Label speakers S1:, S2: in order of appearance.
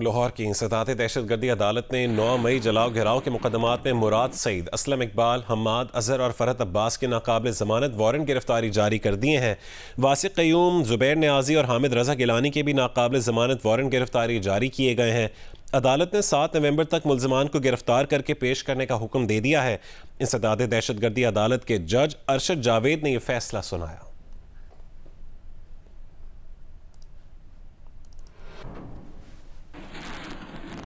S1: लाहौर की इंसदात दहशत गर्दी अदालत ने नौ मई जलाओ घेराव के मुकदमात में मुराद सईद, असलम इकबाल हमाद अजहर और फरहत अब्बास के नाकबिल जमानत वारंट गिरफ्तारी जारी कर दिए हैं। वासिक क्यूम, जुबैर न्याजी और हामिद रजा गिलानी के भी नाकबिल जमानत वारंट गिरफ्तारी जारी किए गए हैं। अदालत ने सात नवंबर तक मुलजमान को गिरफ़्तार करके पेश करने का हुक्म दे दिया है। इंसदात दहशत गर्दी अदालत के जज अरशद जावेद ने यह फैसला सुनाया।